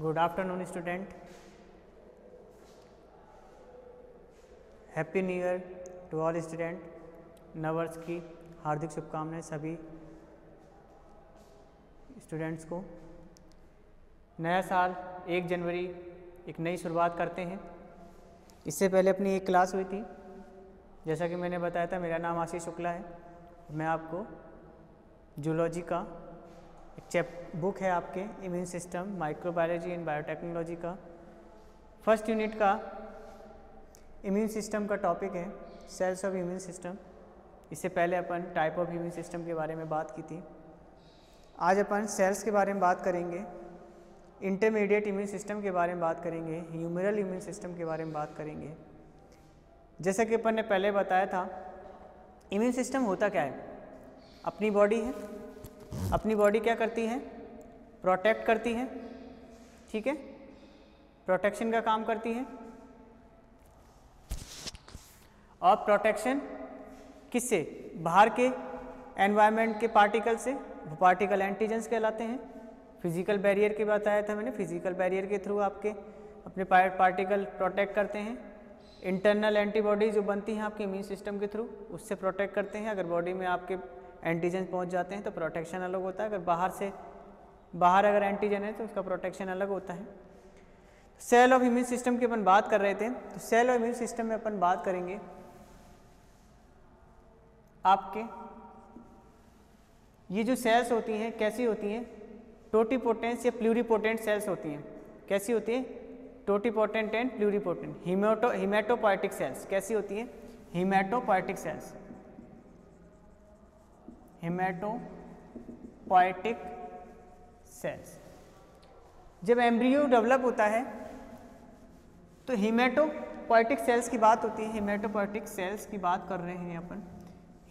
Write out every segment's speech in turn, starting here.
Good afternoon student happy new year to all student नवर्स की हार्दिक शुभकामनाएँ सभी स्टूडेंट्स को नया साल एक जनवरी, एक नई शुरुआत करते हैं। इससे पहले अपनी एक क्लास हुई थी। जैसा कि मैंने बताया था, मेरा नाम आशीष शुक्ला है। मैं आपको जूलॉजी का एक चैप बुक है आपके, immune system, microbiology and biotechnology का। फ़र्स्ट यूनिट का इम्यून सिस्टम का टॉपिक है, सेल्स ऑफ़ इम्यून सिस्टम। इससे पहले अपन टाइप ऑफ़ इम्यून सिस्टम के बारे में बात की थी। आज अपन सेल्स के बारे में बात करेंगे, इंटरमीडिएट इम्यून सिस्टम के बारे में बात करेंगे ह्यूमरल इम्यून सिस्टम के बारे में बात करेंगे। जैसा कि अपन ने पहले बताया था, इम्यून सिस्टम होता क्या है? अपनी बॉडी है अपनी बॉडी क्या करती है? प्रोटेक्ट करती है। ठीक है? प्रोटेक्शन का काम करती है। और प्रोटेक्शन किससे? बाहर के एनवायरनमेंट के पार्टिकल से पार्टिकल एंटीजेंस कहलाते हैं। फ़िज़िकल बैरियर के बताया था मैंने फ़िज़िकल बैरियर के थ्रू आपके अपने पार्टिकल प्रोटेक्ट करते हैं। इंटरनल एंटीबॉडी जो बनती हैं आपके इम्यून सिस्टम के थ्रू उससे प्रोटेक्ट करते हैं। अगर बॉडी में आपके एंटीजन पहुँच जाते हैं तो प्रोटेक्शन अलग होता है। अगर बाहर से, बाहर अगर एंटीजन है तो उसका प्रोटेक्शन अलग होता है। सेल ऑफ़ इम्यून सिस्टम की अपन बात कर रहे थे तो सेल ऑफ़ इम्यून सिस्टम में अपन बात करेंगे आपके। ये जो सेल्स होती हैं, कैसी होती हैं? टोटीपोटेंस या प्लूरीपोटेंट सेल्स होती हैं। कैसी होती है? Totipotent and pluripotent hemato hematopoietic cells कैसी होती है? हिमेटोपोइटिक सेल्स हिमेटोपोइटिक सेल्स जब एम्ब्रियो डेवलप होता है तो हिमेटोपोइटिक सेल्स की बात होती है। हिमेटोपोइटिक सेल्स की बात कर रहे हैं अपन।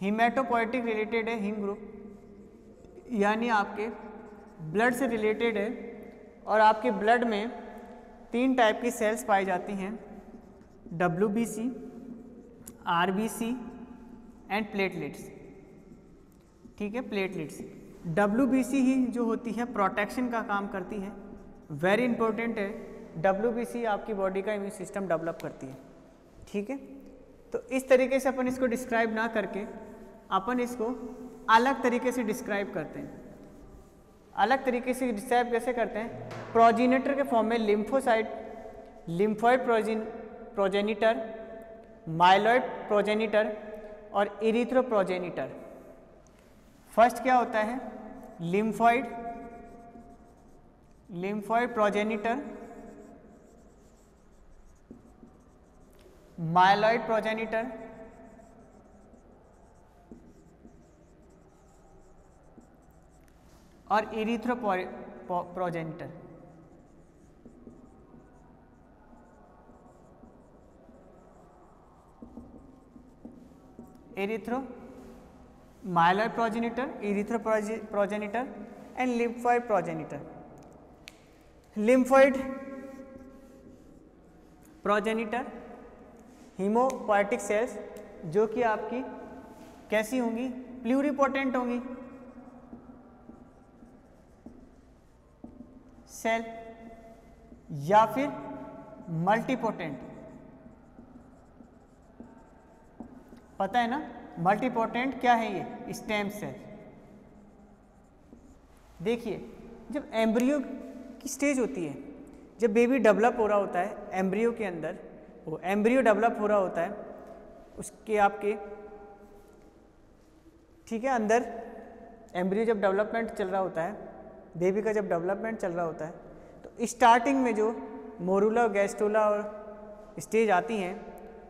हिमेटोपोइटिक रिलेटेड है हिम ग्रुप यानी आपके ब्लड से रिलेटेड है और आपके ब्लड में तीन टाइप की सेल्स पाई जाती हैं। W B C R B C and platelets ठीक है प्लेटलेट्स डब्ल्यू बी सी ही जो होती है प्रोटेक्शन का काम करती है. वेरी इंपॉर्टेंट है डब्ल्यू बी सी आपकी बॉडी का इम्यून सिस्टम डेवलप करती है. ठीक है? तो इस तरीके से अपन इसको डिस्क्राइब ना करके, अपन इसको अलग तरीके से डिस्क्राइब करते हैं. अलग तरीके से डिस्क्राइब कैसे करते हैं? प्रोजीनेटर के फॉर्म में lymphocyte lymphoid progen progenitor myeloid progenitor और इरिथ्रो प्रोजेनिटर फ़र्स्ट क्या होता है? Lymphoid lymphoid progenitor myeloid progenitor और erythro progenitor. Erythro myeloid progenitor erythro progenitor and lymphoid progenitor lymphoid progenitor hemopoietic cells जो कि आपकी कैसी होंगी? प्लूरिपोटेंट होंगी। सेल या फिर मल्टीपोटेंट पता है ना? मल्टीपोटेंट क्या है ये? Stem cell. देखिए, जब एम्ब्रियो की स्टेज होती है, जब बेबी डेवलप हो रहा होता है, एम्ब्रियो के अंदर, वो एम्ब्रियो डेवलप हो रहा होता है, उसके आपके, ठीक है, अंदर एम्ब्रियो जब डेवलपमेंट चल रहा होता है, बेबी का जब डेवलपमेंट चल रहा होता है तो स्टार्टिंग में जो मोरूला गैस्टोला और स्टेज आती हैं,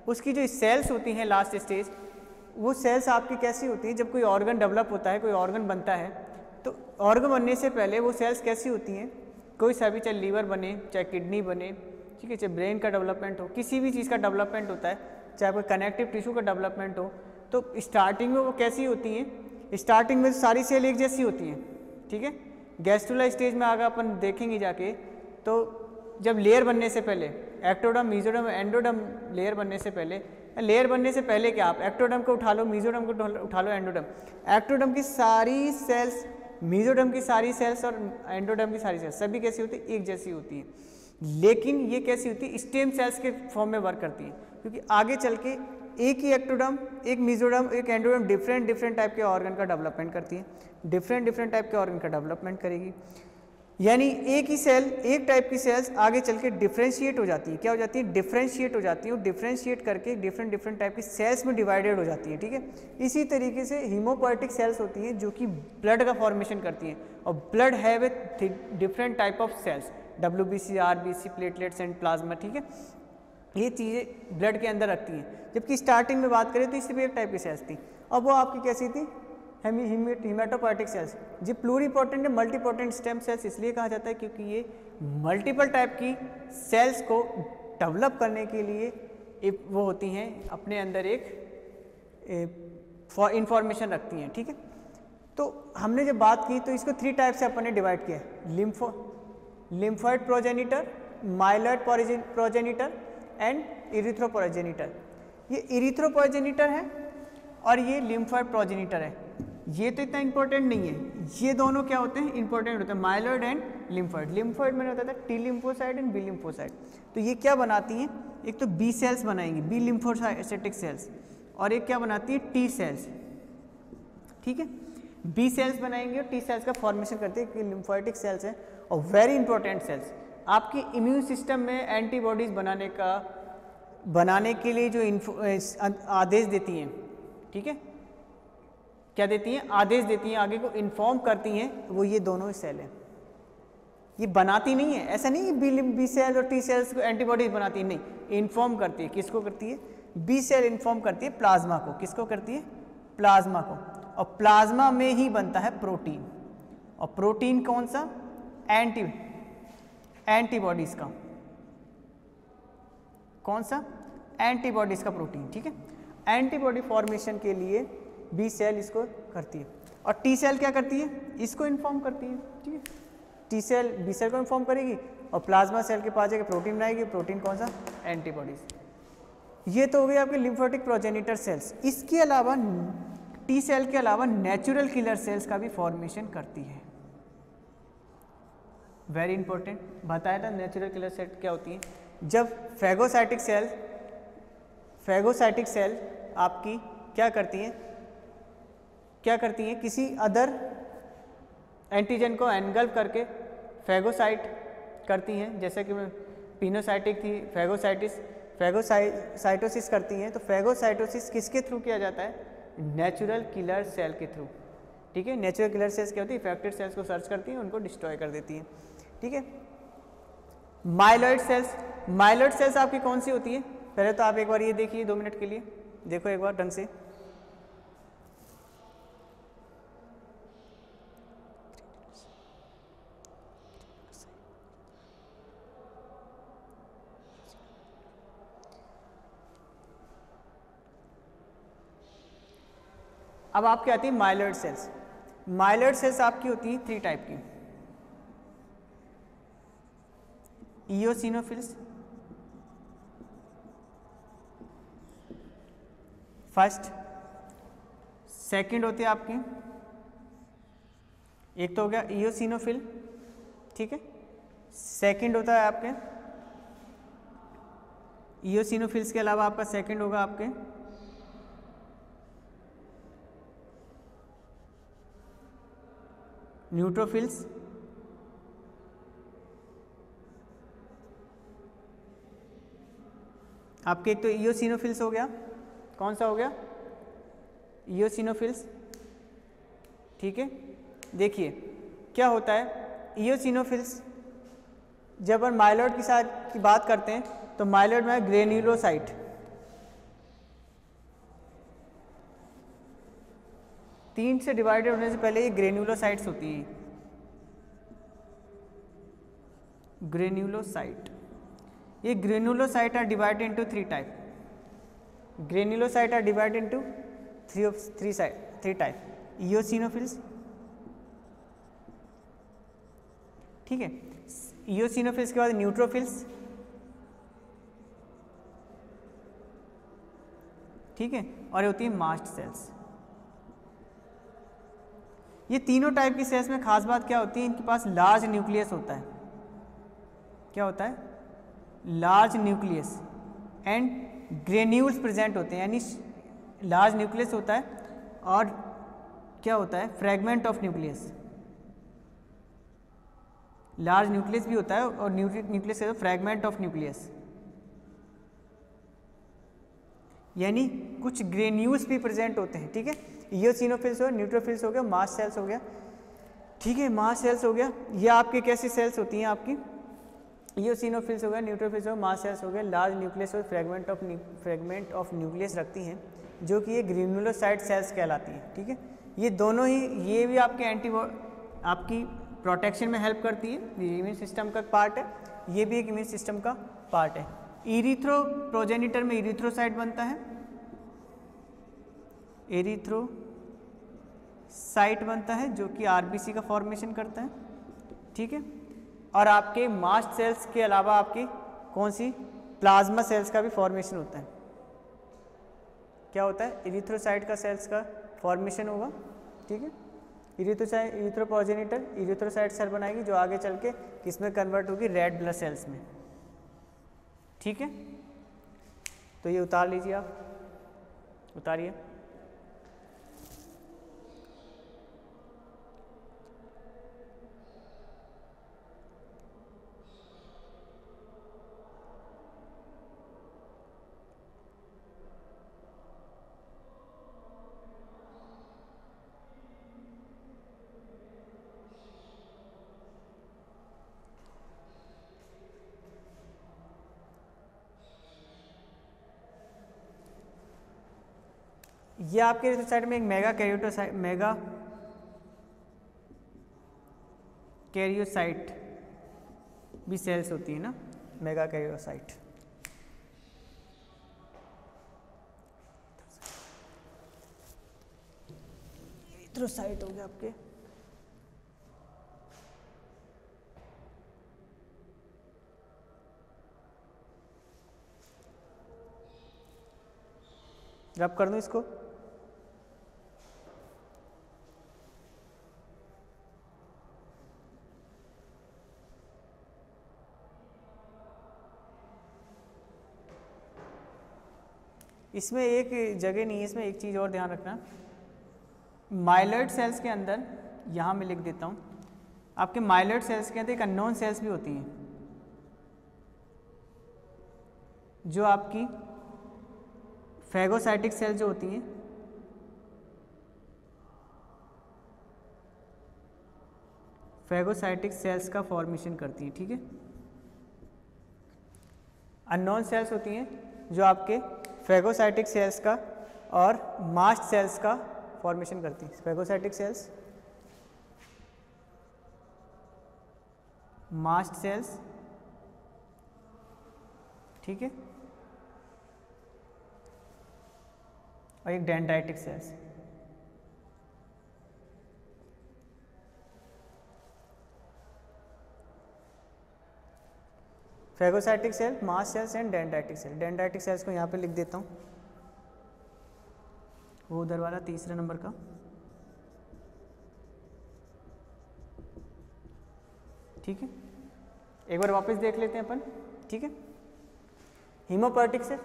उसकी जो सेल्स होती हैं लास्ट स्टेज वो सेल्स आपकी कैसी होती हैं? जब कोई ऑर्गन डेवलप होता है, कोई ऑर्गन बनता है तो ऑर्गन बनने से पहले वो सेल्स कैसी होती हैं? कोई सा भी चाहे लीवर बने, चाहे किडनी बने, ठीक है, चाहे ब्रेन का डेवलपमेंट हो, किसी भी चीज़ का डेवलपमेंट होता है, चाहे कोई कनेक्टिव टिश्यू का डेवलपमेंट हो तो स्टार्टिंग में वो कैसी होती हैं? स्टार्टिंग में सारी सेल एक जैसी होती हैं, ठीक है? गैस्ट्रोला स्टेज में आगे अपन देखेंगे जाके तो जब लेयर बनने से पहले एक्टोडम मीजोडम एंडोडम लेयर बनने से पहले लेयर बनने से पहले क्या आप एक्टोडम को उठा लो मीजोडम को उठा लो एंडोडम एक्टोडम की सारी सेल्स मीजोडम की सारी सेल्स और एंडोडम की सारी सेल्स सभी कैसी होती है? एक जैसी होती है। लेकिन ये कैसी होती है? स्टेम सेल्स के फॉर्म में वर्क करती है। क्योंकि आगे चल के एक ही एक्टोडम एक मीजोडम एक एंडोडम डिफरेंट डिफरेंट टाइप के ऑर्गन का डेवलपमेंट करती है। डिफरेंट डिफरेंट टाइप के ऑर्गन का डेवलपमेंट करेगी। यानी एक ही सेल, एक टाइप की सेल्स आगे चल के डिफ्रेंशिएट हो जाती है। क्या हो जाती है? डिफ्रेंशिएट हो जाती है डिफ्रेंशिएट करके डिफरेंट डिफरेंट टाइप की सेल्स में डिवाइडेड हो जाती है, ठीक है? इसी तरीके से हीमोपोइटिक सेल्स होती हैं जो कि ब्लड का फॉर्मेशन करती हैं और ब्लड है with different type of cells W B C R B C platelets and plasma ठीक है? ये चीज़ें ब्लड के अंदर रखती हैं। जबकि स्टार्टिंग में बात करें तो इससे भी एक टाइप की सेल्स थी। अब वो आपकी कैसी थी? हीमेटोपोइटिक सेल्स ये प्लूरीपोटेंट या मल्टीपोटेंट स्टेम सेल्स इसलिए कहा जाता है क्योंकि ये मल्टीपल टाइप की सेल्स को डेवलप करने के लिए वो होती हैं, अपने अंदर एक इंफॉर्मेशन रखती हैं, ठीक है? तो हमने जब बात की तो इसको थ्री टाइप से अपन ने डिवाइड किया है। Lympho lymphoid progenitor myeloid progenitor and erythroprogenitor ये इरिथ्रोप्रोजेनिटर है और ये लिम्फॉइड प्रोजेनिटर है। ये तो इतना इंपॉर्टेंट नहीं है। ये दोनों क्या होते हैं? इंपॉर्टेंट होते हैं। माइलॉइड एंड लिम्फॉइड लिम्फॉइड मैंने होता था T lymphocyte and B lymphocyte तो ये क्या बनाती हैं? एक तो बी सेल्स बनाएँगी। बी लिम्फोसाइटिक सेल्स और एक क्या बनाती है? टी सेल्स ठीक है? बी सेल्स बनाएँगे और टी सेल्स का फॉर्मेशन करती है। लिम्फोइटिक सेल्स है और वेरी इंपॉर्टेंट सेल्स आपकी इम्यून सिस्टम में एंटीबॉडीज बनाने का, बनाने के लिए जो आदेश देती हैं। ठीक है? क्या देती हैं? आदेश देती हैं, आगे को इन्फॉर्म करती हैं, वो ये दोनों सेल हैं। ये बनाती नहीं है, ऐसा नहीं बी बी सेल और टी सेल्स को एंटीबॉडीज बनाती है, नहीं। इन्फॉर्म करती है, किसको करती है? बी सेल इन्फॉर्म करती है प्लाज्मा को। किसको करती है? प्लाज्मा को। और प्लाज्मा में ही बनता है प्रोटीन और प्रोटीन कौन सा? एंटी एंटीबॉडीज का। कौन सा? एंटीबॉडीज का प्रोटीन ठीक है? एंटीबॉडी फॉर्मेशन के लिए बी सेल इसको करती है। और टी सेल क्या करती है? इसको इन्फॉर्म करती है, ठीक है? टी सेल बी सेल को इन्फॉर्म करेगी और प्लाज्मा सेल के पास जाकर प्रोटीन बनाएगी। प्रोटीन कौन सा? एंटीबॉडीज ये तो हो गई आपके लिम्फोटिक प्रोजेनिटर सेल्स इसके अलावा टी सेल के अलावा नेचुरल किलर सेल्स का भी फॉर्मेशन करती है। वेरी इंपॉर्टेंट बताया था नेचुरल किलर सेल क्या होती है? जब फेगोसाइटिक सेल फेगोसाइटिक सेल आपकी क्या करती हैं? क्या करती हैं? किसी अदर एंटीजन को एनगल्व करके फेगोसाइट करती हैं। जैसे कि पिनोसाइटिक थी फेगोसाइटिस फेगोसाइटोसिस करती हैं। तो फेगोसाइटोसिस किसके थ्रू किया जाता है? नेचुरल किलर सेल के थ्रू ठीक है? नेचुरल किलर सेल्स क्या होती है? इफेक्टेड सेल्स को सर्च करती हैं, उनको डिस्ट्रॉय कर देती हैं। ठीक है? माइलॉइड सेल्स माइलॉइड सेल्स आपकी कौन सी होती है? पहले तो आप एक बार ये देखिए, दो मिनट के लिए। देखो एक बार, ढंग से। अब आपकी आती है? माइलर्ड सेल्स माइलर्ड सेल्स आपकी होती है थ्री टाइप की. ईओसिनोफिल्स फ़र्स्ट सेकंड होती है आपकी. एक तो हो गया ईओसिनोफिल ठीक है? सेकंड होता है आपके. ईओसिनोफिल्स के अलावा आपका सेकंड होगा आपके. न्यूट्रोफिल्स आपके एक तो ईओसिनोफिल्स हो गया। कौन सा हो गया? ईओसिनोफिल्स ठीक है? देखिए, क्या होता है? ईओसिनोफिल्स जब हम माइलॉइड के साथ की बात करते हैं तो माइलॉइड में ग्रेन्यूलोसाइट तीन से डिवाइडेड होने से पहले ये ग्रेन्यूलोसाइट्स होती है। ग्रेन्यूलोसाइट ये granulocyte are divided into three type granulocyte are divided into three of three side three type eosinophils ठीक है? इोसिनोफिल्स के बाद न्यूट्रोफिल्स ठीक है? और ये होती है मास्ट सेल्स ये तीनों टाइप की सेल्स में खास बात क्या होती है? इनके पास लार्ज न्यूक्लियस होता है। क्या होता है? Large nucleus and granules present होते हैं। यानी लार्ज न्यूक्लियस होता है और क्या होता है? Fragment of nucleus. Large nucleus भी होता है और न्यूक्लियस फ्रेगमेंट ऑफ़ न्यूक्लियस। यानी कुछ ग्रेन्यूल्स भी प्रेजेंट होते हैं, ठीक है? ईओसिनोफिल्स हो न्यूट्रोफिल्स हो गया मास सेल्स हो गया। ठीक है मास सेल्स हो गया। ये आपके कैसी सेल्स होती हैं आपकी? ईओसिनोफिल्स हो गया न्यूट्रोफिल्स हो गया मास सेल्स हो गया। लार्ज न्यूक्लियस और fragment of fragment of nucleus रखती हैं, जो कि ये ग्रेनुलोसाइट सेल्स कहलाती हैं, ठीक है? ये दोनों ही, ये भी आपके एंटी आपकी प्रोटेक्शन में हेल्प करती है। ये इम्यून सिस्टम का पार्ट है, ये भी एक इम्यून सिस्टम का पार्ट है। इरिथ्रो प्रोजेनिटर में इरिथ्रोसाइट बनता है। एरिथ्रो साइट बनता है जो कि आरबीसी का फॉर्मेशन करता है। ठीक है? और आपके मास्ट सेल्स के अलावा आपकी कौन सी? प्लाज्मा सेल्स का भी फॉर्मेशन होता है। क्या होता है? इरिथ्रोसाइट का सेल्स का फॉर्मेशन होगा। ठीक है? इरिथ्रोसाइट इरिथ्रोपोजेनिटर इरिथ्रोसाइट सेल बनाएगी जो आगे चल के किसमें कन्वर्ट होगी? रेड ब्लड सेल्स में। ठीक है? तो ये उतार लीजिए आप। उतारिए। ये आपके साइड में एक मेगा कैरियोटोसाइट मेगा कैरियोसाइट भी सेल्स होती है ना मेगा कैरियोसाइट। इथ्रोसाइट हो गया आपके। रब कर दूँ इसको। इसमें एक जगह नहीं है, इसमें एक चीज़ और ध्यान रखना। माइलर्ड सेल्स के अंदर, यहाँ मैं लिख देता हूँ। आपके माइलर्ड सेल्स के अंदर एक अननोन सेल्स भी होती हैं। जो आपकी फैगोसाइटिक सेल जो होती हैं फैगोसाइटिक सेल्स का फॉर्मेशन करती हैं, ठीक है? अननोन सेल्स होती हैं, जो आपके फेगोसाइटिक सेल्स का और मास्ट सेल्स का फॉर्मेशन करती है। फेगोसाइटिक सेल्स मास्ट सेल्स ठीक है? और एक dendritic cells phagocytic cell mast cells and dendritic cell dendritic cells को यहाँ पे लिख देता हूँ। वो उधर वाला तीसरे नंबर का। ठीक है? एक बार वापस देख लेते हैं अपन। ठीक है? Haematopoietic cell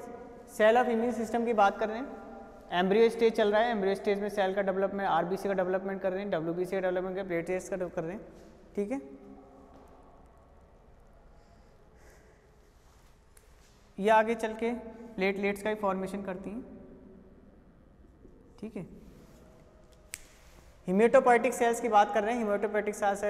cell of immune system की बात कर रहे हैं। एम्ब्रियो स्टेज चल रहा है। एम्ब्रियो स्टेज में सेल का डेवलपमेंट आरबीसी का डेवलपमेंट कर रहे हैं। डब्ल्यूबीसी का डेवलपमेंट कर प्लेटलेट्स का कर रहे हैं। ठीक है? ये आगे चल के प्लेटलेट्स का ही फॉर्मेशन करती हैं। ठीक है? हिमेटोपोटिक सेल्स की बात कर रहे हैं। हिमेटोपोटिक सेल्स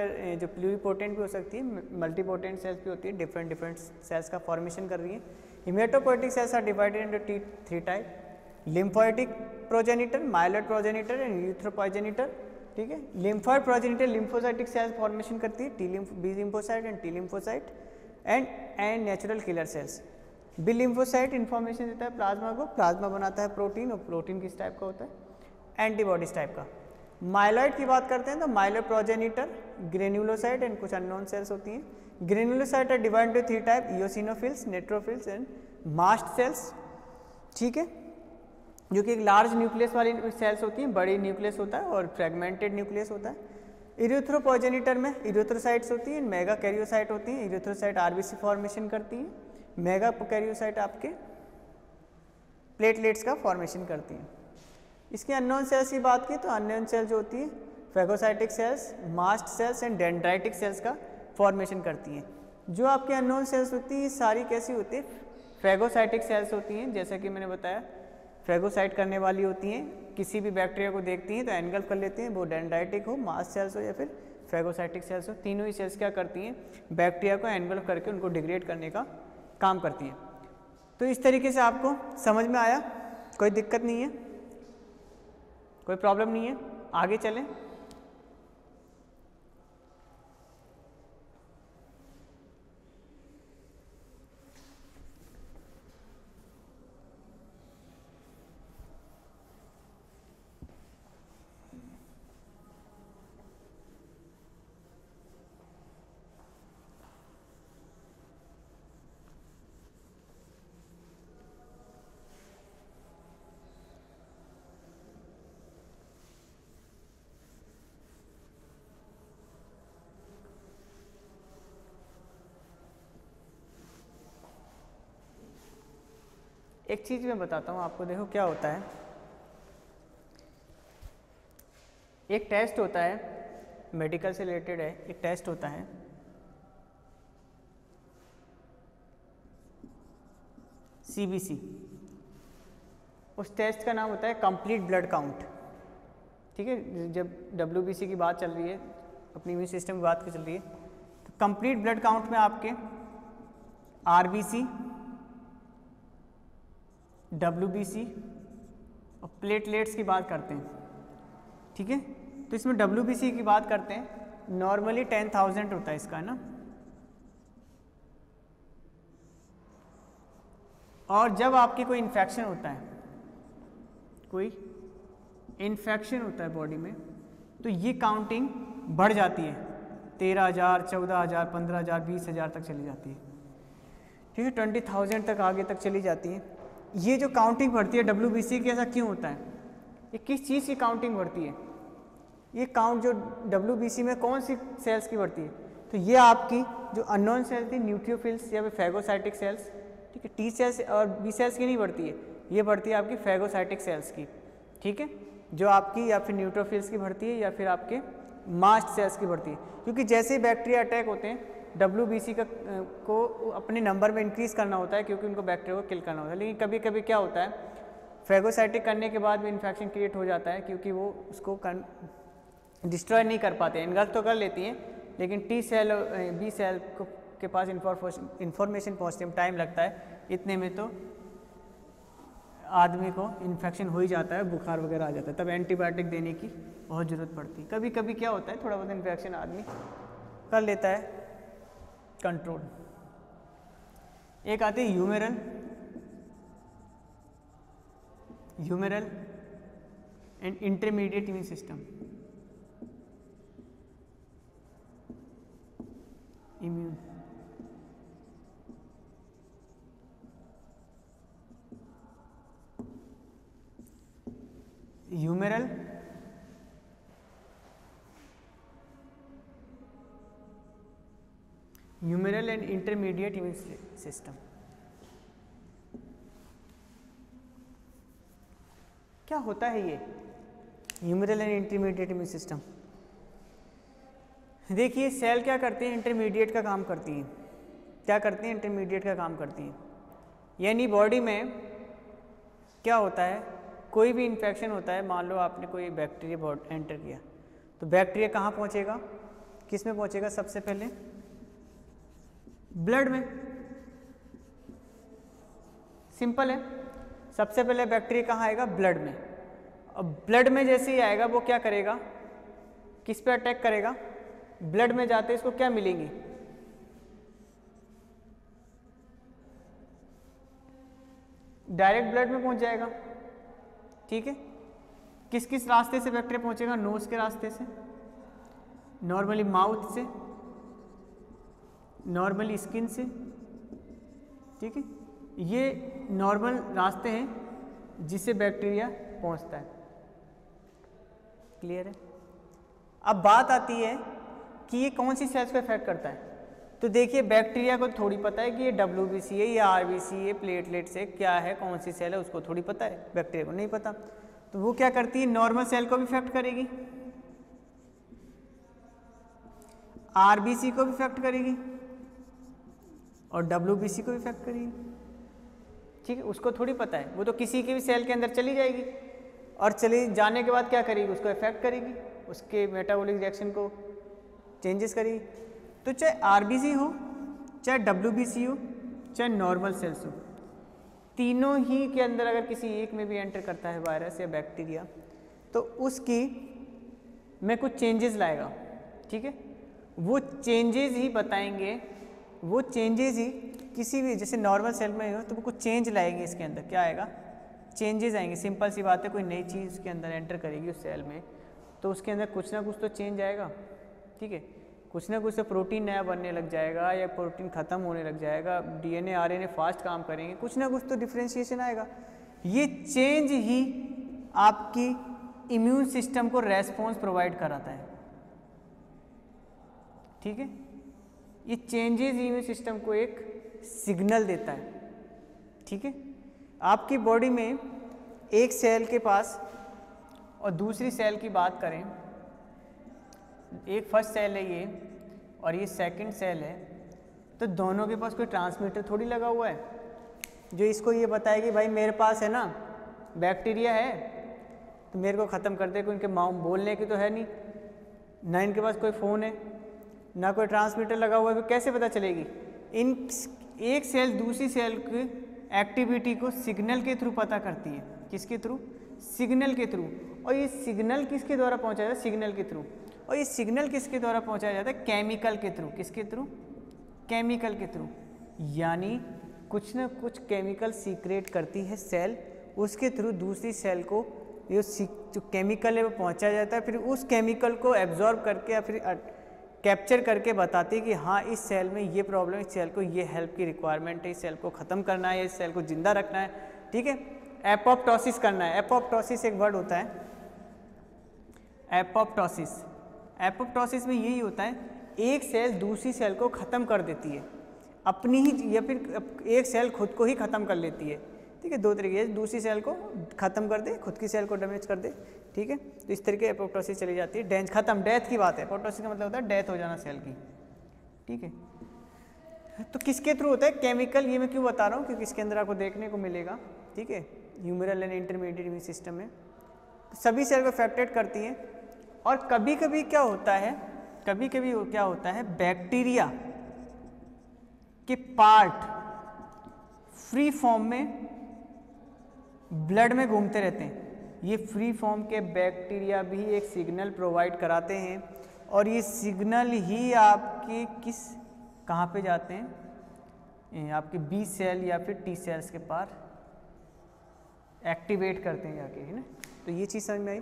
जो प्लूरीपोटेंट भी हो सकती है मल्टीपोटेंट सेल्स भी होती है डिफरेंट डिफरेंट सेल्स का फॉर्मेशन कर रही है। Haematopoietic cells are divided into three type lymphocytic progenitor myeloid progenitor and erythroprogenitor ठीक है? Lymphoid progenitor lymphocytic cells formation करती है। T lymph B lymphocyte and T lymphocyte and and natural killer cells B lymphocyte information देता है plasma को, plasma बनाता है protein और प्रोटीन किस टाइप का होता है? एंटीबॉडीज टाइप का। माइलॉइड की बात करते हैं तो माइलो प्रोजेनिटर ग्रेन्यूलोसाइट एंड कुछ अननोन सेल्स होती हैं। Granulocyte are divide to three type eosinophils neutrophils and mast cells ठीक है? जो कि एक लार्ज न्यूक्लियस वाली सेल्स होती हैं, बड़ी न्यूक्लियस होता है और फ्रेगमेंटेड न्यूक्लियस होता है। इरिथ्रोपोजेनिटर में इरिथ्रोसाइट्स होती हैं मेगा कैरियोसाइट होती हैं इरिथ्रोसाइट आरबीसी फॉर्मेशन करती हैं। मेगा कैरियोसाइट आपके प्लेटलेट्स का फॉर्मेशन करती हैं। इसके अननोन सेल्स की बात की तो अननोन सेल जो होती है phagocytic cells mast cells and dendritic cells का फॉर्मेशन करती हैं। जो आपके अननोन सेल्स होती हैं सारी कैसी होती है? फेगोसाइटिक सेल्स होती हैं, जैसा कि मैंने बताया। फेगोसाइट करने वाली होती हैं, किसी भी बैक्टीरिया को देखती हैं तो एनगल्फ कर लेती हैं, वो डेंड्राइटिक हो मास सेल्स हो या फिर फेगोसाइटिक सेल्स हो, तीनों ही सेल्स क्या करती हैं? बैक्टीरिया को एनगल्फ करके उनको डिग्रेड करने का काम करती हैं। तो इस तरीके से आपको समझ में आया, कोई दिक्कत नहीं है, कोई प्रॉब्लम नहीं है, आगे चलें। एक चीज़ मैं बताता हूँ आपको, देखो क्या होता है। एक टेस्ट होता है मेडिकल से रिलेटेड है, एक टेस्ट होता है। सीबीसी उस टेस्ट का नाम होता है कंप्लीट ब्लड काउंट ठीक है, जब डब्ल्यूबीसी की बात चल रही है, अपनी इम्यून सिस्टम की बात की चल रही है तो कंप्लीट ब्लड काउंट में आपके आरबीसी डब्ल्यू बी सी और प्लेटलेट्स की बात करते हैं। ठीक है? तो इसमें डब्ल्यू की बात करते हैं। नॉर्मली टेन थाउज़ेंड होता है इसका, है ना? और जब आपकी कोई इन्फेक्शन होता है, कोई इन्फेक्शन होता है बॉडी में तो ये काउंटिंग बढ़ जाती है। तेरह हज़ार, चौदह हज़ार, पंद्रह हज़ार, बीस हज़ार तक चली जाती है। ठीक है? ट्वेंटी थाउज़ेंड तक आगे तक चली जाती है। ये जो काउंटिंग बढ़ती है डब्ल्यू बी सी की ऐसा क्यों होता है? ये किस चीज़ की काउंटिंग बढ़ती है? ये काउंट जो डब्ल्यू बी सी में कौन सी सेल्स की बढ़ती है? तो ये आपकी जो अननोन सेल्स थी न्यूट्रियोफिल्स या फिर फैगोसाइटिक सेल्स ठीक है टी सेल्स और बी सेल्स की नहीं बढ़ती है। ये बढ़ती है आपकी फैगोसाइटिक सेल्स की, ठीक है? जो आपकी या फिर न्यूट्रोफिल्स की बढ़ती है या फिर आपके मास्ट सेल्स की बढ़ती है। क्योंकि जैसे ही बैक्टीरिया अटैक होते हैं डब्ल्यू बी सी का को अपने नंबर में इंक्रीज़ करना होता है क्योंकि उनको बैक्टीरिया को किल करना होता है। लेकिन कभी कभी क्या होता है फेगोसाइटिक करने के बाद भी इन्फेक्शन क्रिएट हो जाता है क्योंकि वो उसको डिस्ट्रॉय नहीं कर पाते इनगल्फ तो कर लेती हैं, लेकिन टी सेल बी सेल को, के पास इंफॉर्मेशन पहुँचने में टाइम लगता है। इतने में तो आदमी को इन्फेक्शन हो ही जाता है, बुखार वगैरह आ जाता है, तब एंटीबायोटिक देने की बहुत ज़रूरत पड़ती है। कभी कभी क्या होता है, थोड़ा बहुत इन्फेक्शन आदमी कर लेता है। कंट्रोल एक आती है humoral humoral and intermediate immune system immune humoral humoral and intermediate immune system क्या होता है ये? Humoral and intermediate immune system देखिए सेल क्या करती है? इंटरमीडिएट का काम करती है। क्या करती है? इंटरमीडिएट का काम करती है। यानी बॉडी में क्या होता है? कोई भी इन्फेक्शन होता है, मान लो आपने कोई बैक्टीरिया एंटर किया तो बैक्टीरिया कहाँ पहुँचेगा? किसमें पहुँचेगा सबसे पहले? ब्लड में। सिंपल है। सबसे पहले बैक्टीरिया कहाँ आएगा? ब्लड में। अब ब्लड में जैसे ही आएगा, वो क्या करेगा? किस पे अटैक करेगा? ब्लड में जाते इसको क्या मिलेंगी? डायरेक्ट ब्लड में पहुँच जाएगा। ठीक है? किस किस रास्ते से बैक्टीरिया पहुंचेगा? नोज़ के रास्ते से। नॉर्मली माउथ से। नॉर्मली स्किन से, ठीक है? ये नॉर्मल रास्ते हैं जिससे बैक्टीरिया पहुँचता है। क्लियर है? अब बात आती है कि ये कौन सी सेल्स को इफ़ेक्ट करता है? तो देखिए, बैक्टीरिया को थोड़ी पता है कि ये डब्ल्यू बी सी है या आर बी सी है प्लेटलेट्स है क्या है, कौन सी सेल है, उसको थोड़ी पता है। बैक्टीरिया को नहीं पता। तो वो क्या करती है? नॉर्मल सेल को भी इफ़ेक्ट करेगी। आरबीसी को भी इफ़ेक्ट करेगी। और डब्ल्यूबीसी को भी इफ़ेक्ट करेगी ठीक है, उसको थोड़ी पता है। वो तो किसी के भी सेल के अंदर चली जाएगी। और चली जाने के बाद क्या करेगी? उसको इफ़ेक्ट करेगी। उसके मेटाबॉलिक रिएक्शन को चेंजेस करेगी। तो चाहे आरबीसी हो, चाहे डब्ल्यूबीसी हो, चाहे नॉर्मल सेल्स हो, तीनों ही के अंदर अगर किसी एक में भी एंटर करता है वायरस या बैक्टीरिया तो उसकी में कुछ चेंजेस लाएगा। ठीक है? वो चेंजेस ही बताएँगे वो चेंजेज ही किसी भी, जैसे नॉर्मल सेल में हो तो वो कुछ चेंज लाएँगे इसके अंदर, क्या आएगा? चेंजेस आएँगे सिंपल सी बात है, कोई नई चीज़ उसके अंदर एंटर करेगी उस सेल में तो उसके अंदर कुछ ना कुछ तो चेंज आएगा, ठीक है? कुछ ना कुछ तो प्रोटीन नया बनने लग जाएगा, या प्रोटीन ख़त्म होने लग जाएगा डीएनए आरएनए फास्ट काम करेंगे, कुछ ना कुछ तो डिफ्रेंशिएशन आएगा। ये चेंज ही आपकी इम्यून सिस्टम को रेस्पॉन्स प्रोवाइड कराता है, ठीक है? ये चेंजेस इम्यून सिस्टम को एक सिग्नल देता है। ठीक है? आपकी बॉडी में एक सेल के पास और दूसरी सेल की बात करें, एक फ़र्स्ट सेल है ये और ये सेकंड सेल है तो दोनों के पास कोई ट्रांसमीटर थोड़ी लगा हुआ है, जो इसको ये बताए कि भाई, मेरे पास है ना बैक्टीरिया है तो मेरे को ख़त्म कर दे उनके माँ बोलने की तो है नहीं। ना इनके पास कोई फ़ोन है ना कोई ट्रांसमीटर लगा हुआ है तो कैसे पता चलेगी? इन एक सेल दूसरी सेल की एक्टिविटी को सिग्नल के थ्रू पता करती है। किसके थ्रू सिग्नल के थ्रू और ये सिग्नल किसके द्वारा पहुँचाया जाता है? सिग्नल के थ्रू और ये सिग्नल किसके द्वारा पहुँचाया जाता है? केमिकल के थ्रू किसके थ्रू केमिकल के थ्रू यानी कुछ ना कुछ केमिकल सीक्रेट करती है सेल उसके थ्रू दूसरी सेल को ये जो केमिकल है वो पहुँचाया जाता है, फिर उस केमिकल को एब्जॉर्ब करके या फिर कैप्चर करके बताती है कि हाँ इस सेल में ये प्रॉब्लम इस सेल को ये हेल्प की रिक्वायरमेंट है, इस सेल को ख़त्म करना है, इस सेल को ज़िंदा रखना है, ठीक है? एपोप्टोसिस करना है। एपोप्टोसिस एक वर्ड होता है। एपोप्टोसिस एपोप्टोसिस में यही होता है, एक सेल दूसरी सेल को ख़त्म कर देती है। अपनी ही या फिर एक सेल खुद को ही ख़त्म कर लेती है। ठीक है? दो तरीके से दूसरी सेल को ख़त्म कर दे, खुद की सेल को डैमेज कर दे। ठीक है? तो इस तरीके एपोप्टोसिस चली जाती है। डेंज खत्म डेथ की बात है। एपोप्टोसिस का मतलब होता है डेथ हो जाना सेल की। ठीक है? तो किसके थ्रू होता है? केमिकल ये मैं क्यों बता रहा हूँ? क्योंकि इसके अंदर आपको देखने को मिलेगा। ठीक है? ह्यूमरल एंड इंटरमीडिएट सिस्टम में। तो सभी सेल को अफेक्टेड करती हैं। और कभी कभी क्या होता है? कभी कभी क्या होता है? बैक्टीरिया के पार्ट फ्री फॉर्म में ब्लड में घूमते रहते हैं। ये फ्री फॉर्म के बैक्टीरिया भी एक सिग्नल प्रोवाइड कराते हैं। और ये सिग्नल ही आपके किस, कहाँ पे जाते हैं? आपके बी सेल या फिर टी सेल्स के पार एक्टिवेट करते हैं जाके, है ना? तो ये चीज़ समझ में आई?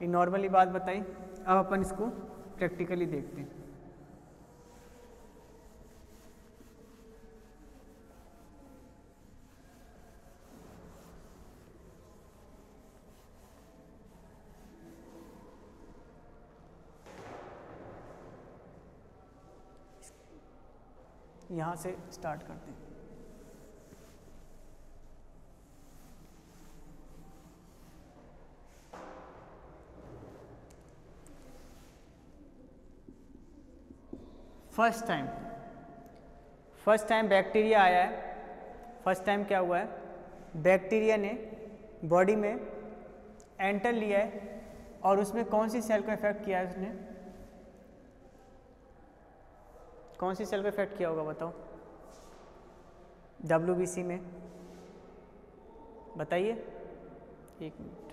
ये नॉर्मली बात बताई। अब अपन इसको प्रैक्टिकली देखते हैं। यहाँ से स्टार्ट करते हैं। First time first time bacteria आया है। फ़र्स्ट टाइम क्या हुआ है? बैक्टीरिया ने बॉडी में एंटर लिया है और उसमें कौन सी सेल को इफ़ेक्ट किया है उसने? कौन सी सेल को इफ़ेक्ट किया होगा बताओ? डब्ल्यूबीसी में। बताइए। एक मिनट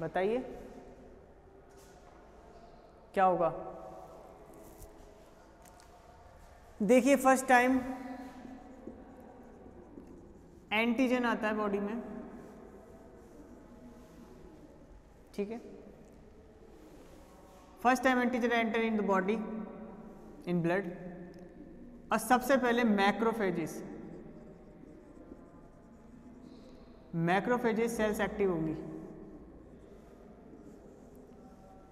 बताइए। क्या होगा? देखिए फ़र्स्ट टाइम एंटीजन आता है बॉडी में। ठीक है? First time antigen enter in the body in blood और सबसे पहले मैक्रोफेजिस मैक्रोफेजिस सेल्स एक्टिव होंगी।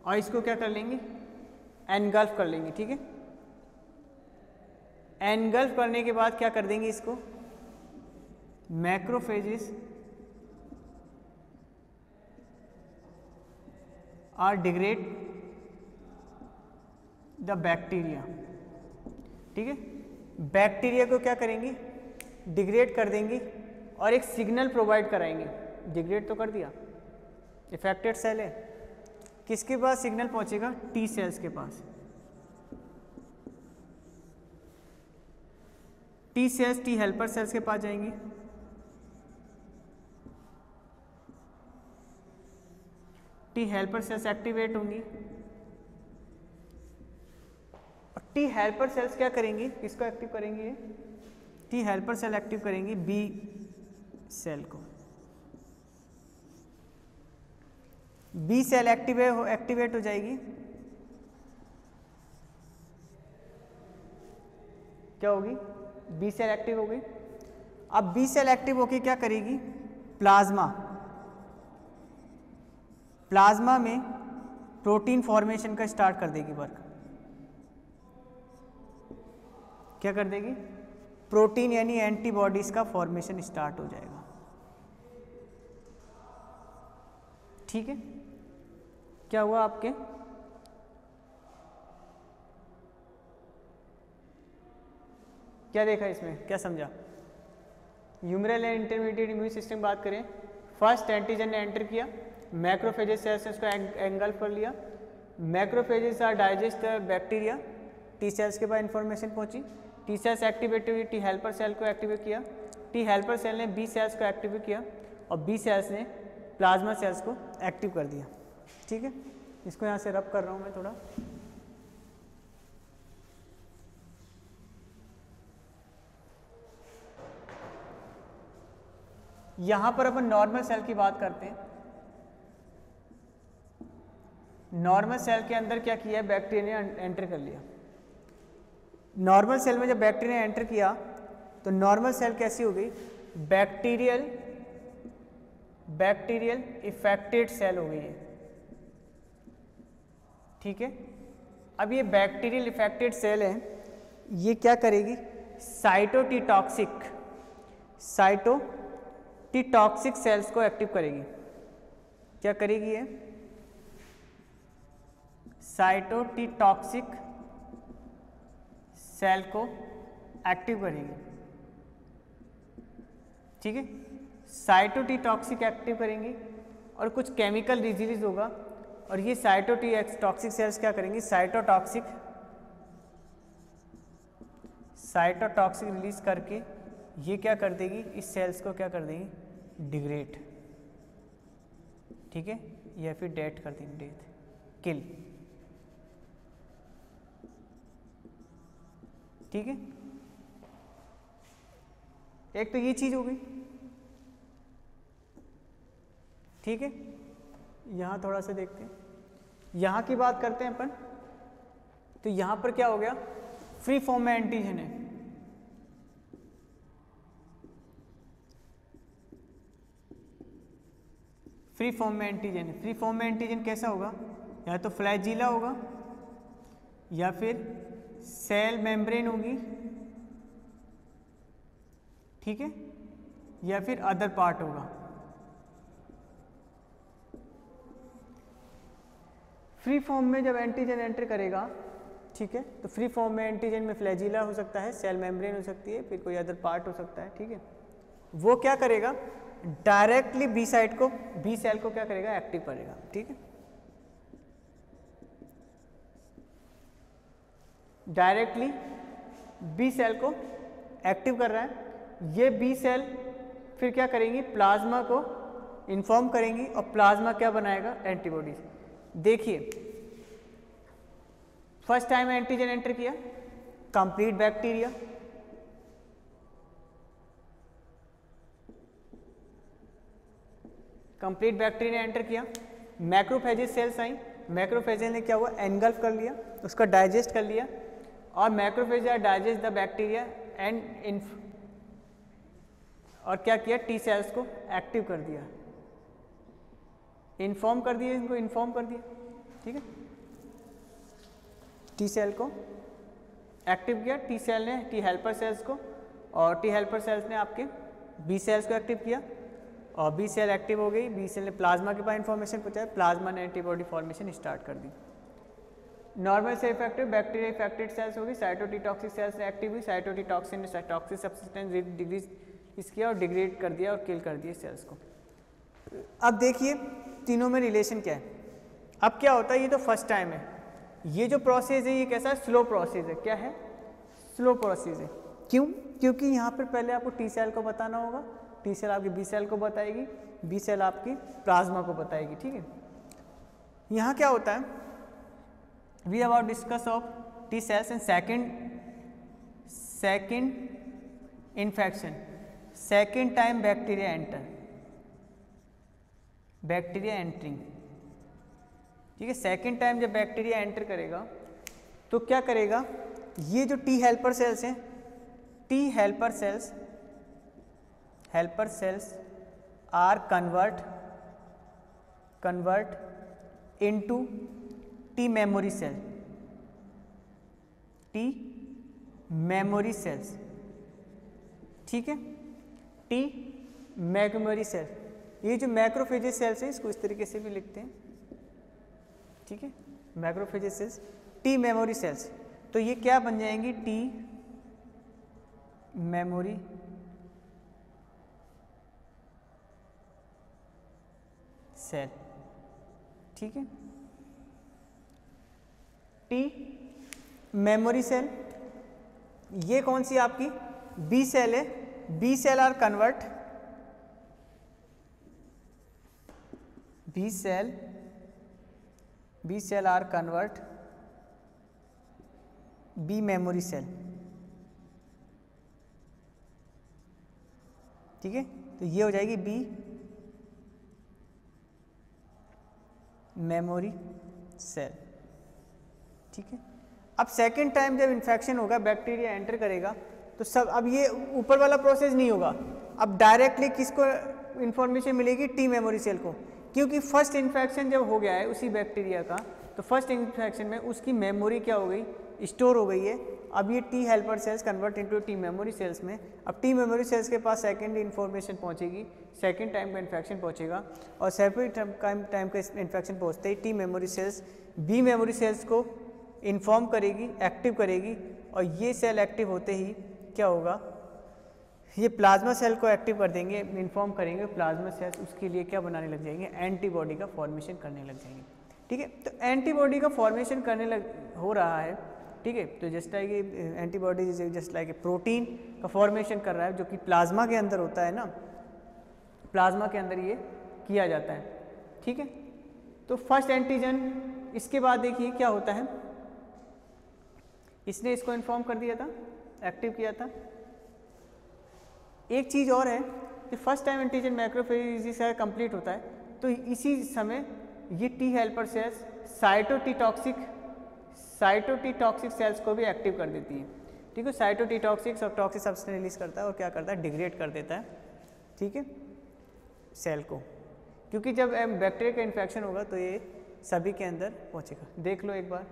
और इसको क्या कर लेंगे? एनगल्फ कर लेंगे, ठीक है? एनगल्फ करने के बाद क्या कर देंगे इसको? Macrophages are degrade the bacteria ठीक है? बैक्टीरिया को क्या करेंगे? डिग्रेड कर देंगी और एक सिग्नल प्रोवाइड कराएँगे। डिग्रेड तो कर दिया। इफेक्टेड सेल है। किसके पास सिग्नल पहुंचेगा? टी सेल्स के पास। T cells T helper cells के पास जाएँगी। टी हेल्पर सेल्स एक्टिवेट होंगी। और टी हेल्पर सेल्स क्या करेंगी? किसको एक्टिव करेंगे टी हेल्पर सेल एक्टिव करेंगी बी सेल को। बी सेल एक्टिवेट एक्टिवेट हो जाएगी। क्या होगी? बी सेल एक्टिव होगी। अब बी सेल एक्टिव होकर क्या करेगी? प्लाज्मा प्लाज्मा में प्रोटीन फॉर्मेशन का स्टार्ट कर देगी वर्क। क्या कर देगी? प्रोटीन यानी एंटीबॉडीज का फॉर्मेशन स्टार्ट हो जाएगा। ठीक है? क्या हुआ आपके? क्या देखा इसमें? क्या समझा? Humoral and intermediate immune system बात करें। फ़र्स्ट एंटीजन ने एंटर किया। मैक्रोफेजेस सेल्स उसको एंगल कर लिया। Macrophages are digest bacteria T cells के बाद इंफॉर्मेशन पहुँची। टी सेल्स एक्टिवेट हुई टी हेल्पर सेल को एक्टिवेट किया। टी हेल्पर सेल ने बी सेल्स को एक्टिवेट किया और बी सेल्स ने प्लाज्मा सेल्स को एक्टिव कर दिया। ठीक है? इसको यहाँ से रब कर रहा हूँ मैं थोड़ा। यहाँ पर अपन नॉर्मल सेल की बात करते हैं। नॉर्मल सेल के अंदर क्या किया? बैक्टीरिया एंटर कर लिया। नॉर्मल सेल में जब बैक्टीरिया एंटर किया तो नॉर्मल सेल कैसी हो गई? बैक्टीरियल बैक्टीरियल इफेक्टेड सेल हो गई है ठीक है? अब ये बैक्टीरियल इफेक्टेड सेल है, ये क्या करेगी? साइटोटीटॉक्सिक साइटोटीटॉक्सिक सेल्स को एक्टिव करेगी। क्या करेगी ये? साइटोटीटॉक्सिक सेल को एक्टिव करेंगे। ठीक है? साइटोटीटॉक्सिक एक्टिव करेंगी और कुछ केमिकल रिलीज़ होगा और ये साइटोटी टॉक्सिक सेल्स क्या करेंगी? साइटोटॉक्सिक साइटोटॉक्सिक रिलीज़ करके ये क्या कर देगी? इस सेल्स को क्या कर देगी? डिग्रेड। ठीक है? या फिर डेथ कर देंगे, डेथ। किल। ठीक है? एक तो ये चीज़ हो गई। ठीक है? यहाँ थोड़ा सा देखते हैं। यहाँ की बात करते हैं अपन। तो यहाँ पर क्या हो गया? फ्री फॉर्म में एंटीजन है फ्री फॉर्म में एंटीजन है फ्री फॉर्म में एंटीजन कैसा होगा? या तो फ्लैजिला होगा, या फिर सेल मेम्ब्रेन होगी। ठीक है? या फिर अदर पार्ट होगा। फ्री फॉर्म में जब एंटीजन एंटर करेगा, ठीक है? तो फ्री फॉर्म में एंटीजन में फ्लैजिला हो सकता है, सेल मेम्ब्रेन हो सकती है, फिर कोई अदर पार्ट हो सकता है, ठीक है? वो क्या करेगा? डायरेक्टली बी साइड को, बी सेल को क्या करेगा? एक्टिव करेगा, ठीक है? डायरेक्टली बी सेल को एक्टिव कर रहा है। ये बी सेल फिर क्या करेंगी? प्लाज्मा को इन्फॉर्म करेंगी और प्लाज्मा क्या बनाएगा? एंटीबॉडीज देखिए फ़र्स्ट टाइम एंटीजन एंटर किया कंप्लीट बैक्टीरिया कंप्लीट बैक्टीरिया ने एंटर किया मैक्रोफेजिस सेल्स आई। मैक्रोफेजिस ने क्या हुआ? एनगल्फ कर लिया, उसका डाइजेस्ट कर लिया। और macrophage digest the bacteria and इन्फ और क्या किया? टी सेल्स को एक्टिव कर दिया। इन्फॉर्म कर दिया, इनको इन्फॉर्म कर दिया। ठीक है? टी सेल को एक्टिव किया। टी सेल ने टी हेल्पर सेल्स को और टी हेल्पर सेल्स ने आपके बी सेल्स को एक्टिव किया और बी सेल एक्टिव हो गई। बी सेल ने प्लाज्मा के पास इंफॉर्मेशन पहुँचाया। प्लाज्मा ने एंटीबॉडी फॉर्मेशन स्टार्ट कर दी। नॉर्मल से इफ़ेक्टिव बैक्टीरिया इफेक्टेड सेल्स होगी साइटोटीटॉक्सिक सेल्स एक्टिव हुई साइटोटीटॉक्सिन ने टॉक्सिक सब्सटेंस डिग्रीज इसकी और डिग्रेड कर दिया और किल कर दिया सेल्स को। अब देखिए, तीनों में रिलेशन क्या है? अब क्या होता है, ये तो फ़र्स्ट टाइम है। ये जो प्रोसेस है, ये कैसा है? स्लो प्रोसेस है। क्या है? स्लो प्रोसेस है। क्यों? क्योंकि यहाँ पर पहले आपको टी सेल को बताना होगा। टी सेल आपकी बी सेल को बताएगी। बी सेल आपकी प्लाज्मा को बताएगी, ठीक है? यहाँ क्या होता है? We about discuss of T cells and second second infection second time bacteria enter bacteria entering ठीक है सेकेंड टाइम जब बैक्टीरिया एंटर करेगा तो क्या करेगा? ये जो टी हेल्पर सेल्स हैं T helper cells helper cells are convert convert into T memory cell T memory cells ठीक है? टी मेमोरी सेल ये जो मैक्रोफेजेस सेल्स है, इसको इस तरीके से भी लिखते हैं। ठीक है? Macrophages cells T memory cells तो ये क्या बन जाएँगी? टी मेमोरी सेल ठीक है? टी मेमोरी सेल ये कौन सी आपकी बी सेल है? B cell are convert B cell B cell are convert B memory cell ठीक है? तो ये हो जाएगी बी मेमोरी सेल ठीक है? अब सेकेंड टाइम जब इन्फेक्शन होगा बैक्टीरिया एंटर करेगा तो सब, अब ये ऊपर वाला प्रोसेस नहीं होगा। अब डायरेक्टली किसको इन्फॉर्मेशन मिलेगी? टी मेमोरी सेल को। क्योंकि फ़र्स्ट इन्फेक्शन जब हो गया है, उसी बैक्टीरिया का तो फ़र्स्ट इन्फेक्शन में उसकी मेमोरी क्या हो गई? स्टोर हो गई है। अब ये T helper cells convert into T memory cells में। अब टी मेमोरी सेल्स के पास सेकेंड इन्फॉर्मेशन पहुंचेगी। सेकेंड टाइम का इन्फेक्शन पहुंचेगा। और सेपरेट टाइम का इन्फेक्शन पहुँचते ही T memory cells B memory cells को इन्फॉर्म करेगी एक्टिव करेगी और ये सेल एक्टिव होते ही क्या होगा? ये प्लाज्मा सेल को एक्टिव कर देंगे इन्फॉर्म करेंगे प्लाज्मा सेल्स उसके लिए क्या बनाने लग जाएँगे? एंटीबॉडी का फॉर्मेशन करने लग जाएँगे। ठीक है? तो एंटीबॉडी का फॉर्मेशन करने लग, हो रहा है। ठीक है? तो just like antibody just like protein का फॉर्मेशन कर रहा है, जो कि प्लाज्मा के अंदर होता है ना। प्लाज्मा के अंदर ये किया जाता है। ठीक है? तो फ़र्स्ट एंटीजन इसके बाद देखिए क्या होता है? इसने इसको इन्फॉर्म कर दिया था एक्टिव किया था। एक चीज़ और है कि फ़र्स्ट टाइम एंटीजन मैक्रोफेज से कंप्लीट होता है तो इसी समय ये T helper cells cytotoxic cytotoxic cells को भी एक्टिव कर देती है। ठीक है साइटोटीटॉक्सिक और टॉक्सिक सब्सटेंस रिलीज़ करता है और क्या करता है? डिग्रेड कर देता है, ठीक है सेल को। क्योंकि जब बैक्टीरिया का इन्फेक्शन होगा तो ये सभी के अंदर पहुंचेगा। देख लो एक बार।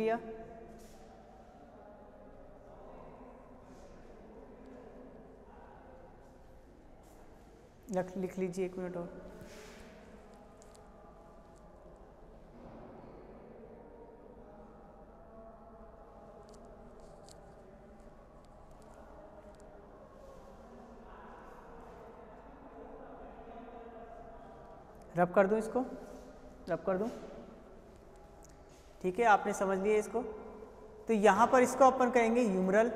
clear? लिख लीजिए एक मिनट और। रब कर दूँ इसको? रब कर दूँ? ठीक है, आपने समझ लिया इसको? तो यहाँ पर इसको अपन कहेंगे humoral.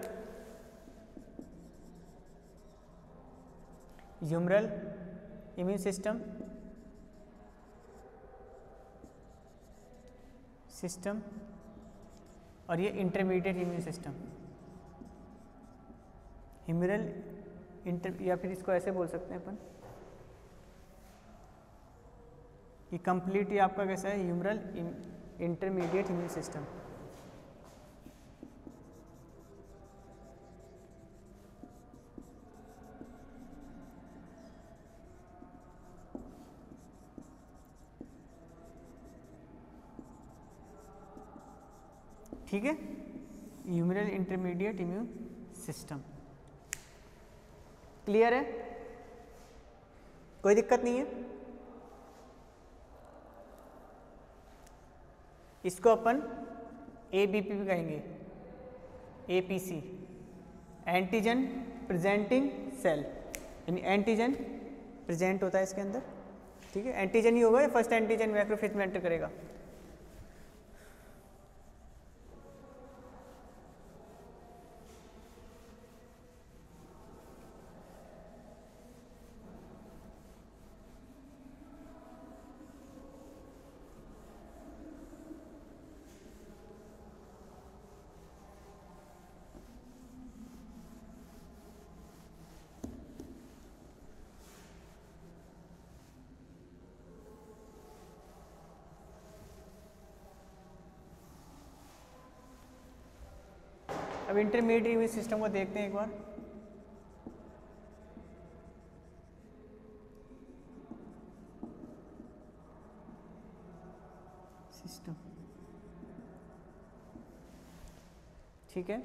Humoral immune system. System. और ये intermediate immune system. Humoral inter, या फिर इसको ऐसे बोल सकते हैं अपन। ये कंप्लीट आपका कैसा है? ह्यूमरल इंटरमीडिएट इम्यून सिस्टम ठीक है? Humoral intermediate immune system clear है? कोई दिक्कत नहीं है? इसको अपन ए बी पी भी कहेंगे। A P C antigen presenting cell यानी एंटीजन प्रेजेंट होता है इसके अंदर। ठीक है? एंटीजन ही होगा या फ़र्स्ट एंटीजन मैक्रोफेज में एंटर करेगा? अब इंटरमीडिएट इम्यून सिस्टम को देखते हैं एक बार। सिस्टम ठीक है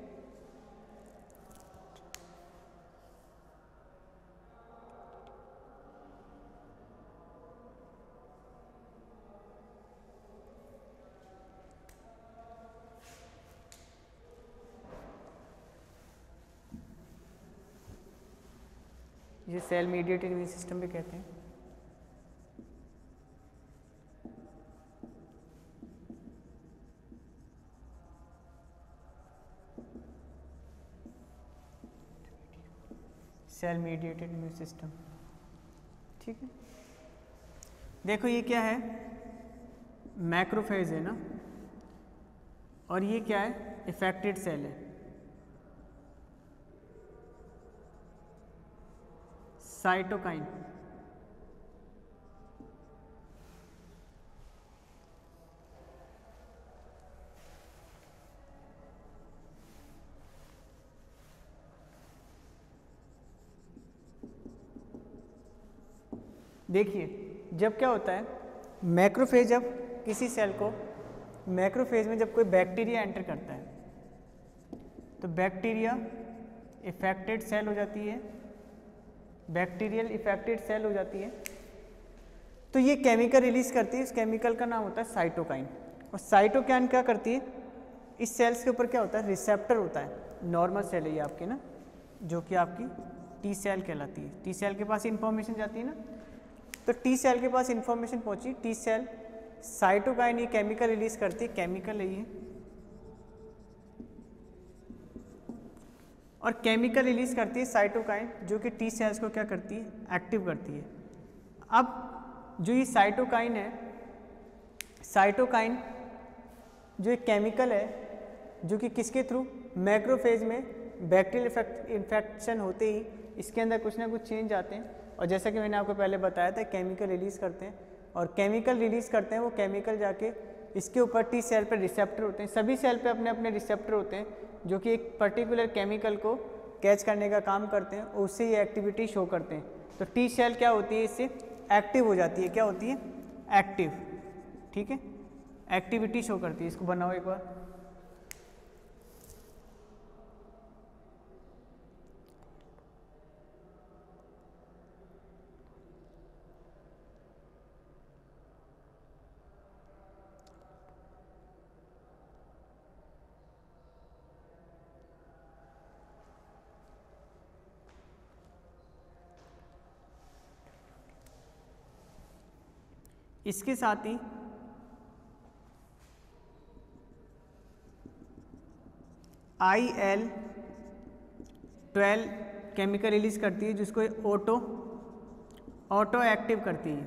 ये सेल मीडिएटेड इम्यून सिस्टम भी कहते हैं। सेल मीडिएटेड इम्यून सिस्टम ठीक है। देखो ये क्या है? मैक्रोफेज है ना? और ये क्या है? इफेक्टेड सेल है। साइटोकाइन देखिए, जब क्या होता है मैक्रोफेज जब किसी सेल को मैक्रोफेज में जब कोई बैक्टीरिया एंटर करता है तो बैक्टीरिया इफेक्टेड सेल हो जाती है। बैक्टीरियल इफेक्टेड सेल हो जाती है। तो ये केमिकल रिलीज़ करती है, इस केमिकल का नाम होता है साइटोकाइन और साइटोकाइन क्या करती है? इस सेल्स के ऊपर क्या होता है? रिसेप्टर होता है। नॉर्मल सेल है ये आपकी ना, जो कि आपकी टी सेल कहलाती है। टी सेल के पास इंफॉर्मेशन जाती है ना। तो टी सेल के पास इंफॉर्मेशन पहुँची। टी सेल साइटोकाइन ये केमिकल रिलीज़ करती है। केमिकल है ये। और केमिकल रिलीज़ करती है साइटोकाइन जो कि टी सेल्स को क्या करती है? एक्टिव करती है। अब जो ये साइटोकाइन है साइटोकाइन जो एक केमिकल है, जो कि किसके थ्रू मैक्रोफेज में बैक्टीरियल इन्फेक्शन होते ही इसके अंदर कुछ ना कुछ चेंज आते हैं। और जैसा कि मैंने आपको पहले बताया था केमिकल रिलीज़ करते हैं। और केमिकल रिलीज़ करते हैं, वो केमिकल जाके इसके ऊपर टी सेल पर रिसेप्टर होते हैं। सभी सेल पे अपने अपने रिसेप्टर होते हैं। जो कि एक पर्टिकुलर केमिकल को कैच करने का काम करते हैं, उससे ये एक्टिविटी शो करते हैं। तो टी सेल क्या होती है इससे? एक्टिव हो जाती है। क्या होती है? एक्टिव ठीक है? एक्टिविटी शो करती है। इसको बनाओ एक बार। इसके साथ ही I L twelve chemical release करती है, जिसको ऑटो ऑटो एक्टिव करती है।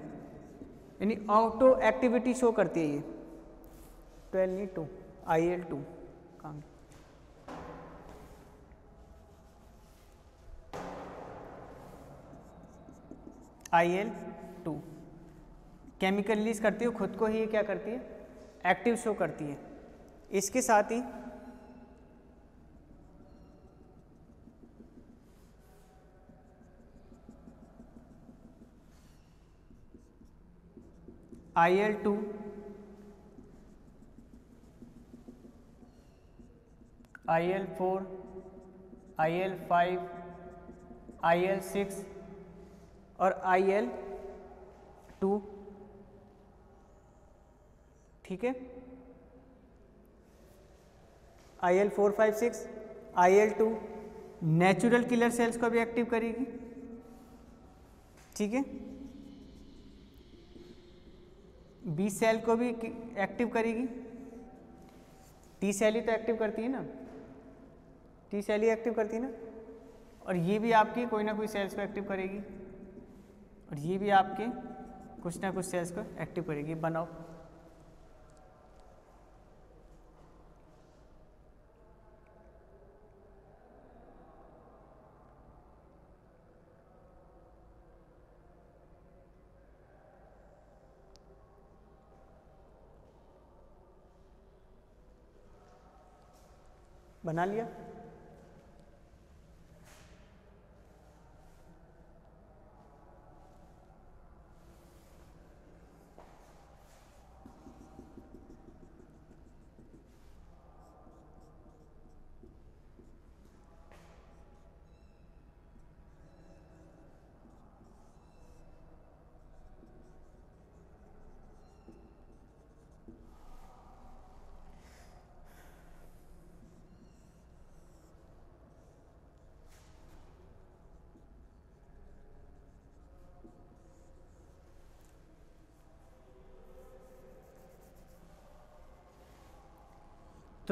यानी ऑटो एक्टिविटी शो करती है ये। ट्वेल्व नहीं टू आई एल टू काम आई एल केमिकल रिलीज़ करती है खुद को ही क्या करती है? एक्टिव शो करती है। इसके साथ ही I L two I L four I L five I L six और आई एल टू ठीक है? I L four five six I L two natural killer cells को भी एक्टिव करेगी। ठीक है? बी सेल को भी एक्टिव करेगी। टी सेल ही तो एक्टिव करती है ना? टी सेल ही एक्टिव करती है ना? और ये भी आपकी कोई ना कोई सेल्स को एक्टिव करेगी। और ये भी आपके कुछ ना कुछ सेल्स को एक्टिव करेगी। बनाओ। बना लिया।